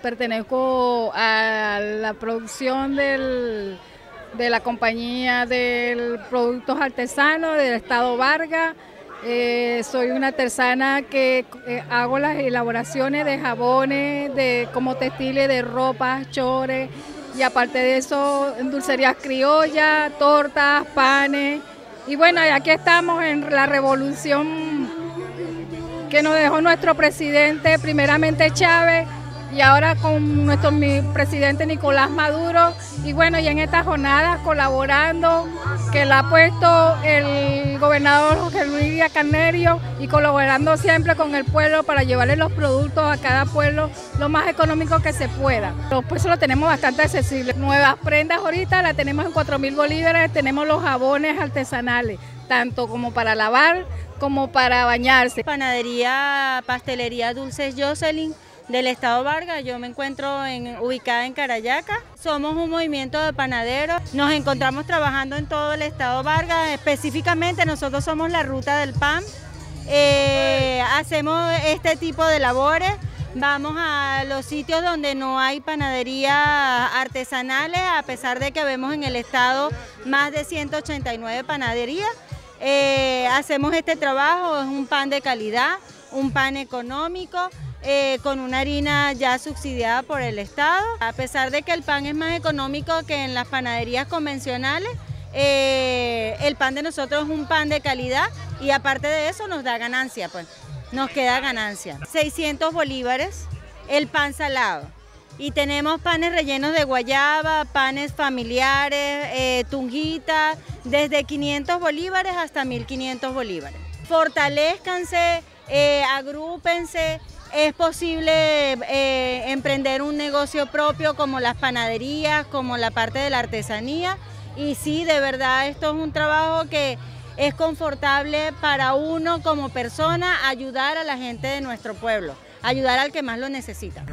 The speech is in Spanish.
pertenezco a la producción de la compañía de productos artesanos del Estado Vargas. Eh, soy una artesana que eh, hago las elaboraciones de jabones, de como textiles, de ropa, chores y aparte de eso, dulcerías criollas, tortas, panes. Y bueno, aquí estamos en la revolución que nos dejó nuestro presidente, primeramente Chávez, y ahora con nuestro presidente Nicolás Maduro. Y bueno, y en estas jornadas colaborando, que la ha puesto el gobernador José Luis Carnerio y colaborando siempre con el pueblo para llevarle los productos a cada pueblo lo más económico que se pueda. Los precios los tenemos bastante accesibles. Nuevas prendas ahorita las tenemos en 4 mil bolívares, tenemos los jabones artesanales, tanto como para lavar como para bañarse. Panadería, pastelería Dulces Jocelyn del Estado Vargas. Yo me encuentro en, ubicada en Carayaca. Somos un movimiento de panaderos. Nos encontramos trabajando en todo el Estado Vargas. Específicamente nosotros somos la ruta del pan. Eh, hacemos este tipo de labores. Vamos a los sitios donde no hay panaderías artesanales, a pesar de que vemos en el estado más de 189 panaderías. Eh, hacemos este trabajo, es un pan de calidad, un pan económico, eh, con una harina ya subsidiada por el Estado. A pesar de que el pan es más económico que en las panaderías convencionales, eh, el pan de nosotros es un pan de calidad y aparte de eso nos da ganancia, pues nos queda ganancia. 600 bolívares el pan salado. Y tenemos panes rellenos de guayaba, panes familiares, eh, desde 500 bolívares hasta 1500 bolívares. Fortalezcanse, agrúpense, es posible eh, emprender un negocio propio como las panaderías, como la parte de la artesanía. Y sí, de verdad, esto es un trabajo que es confortable para uno como persona ayudar a la gente de nuestro pueblo, ayudar al que más lo necesita.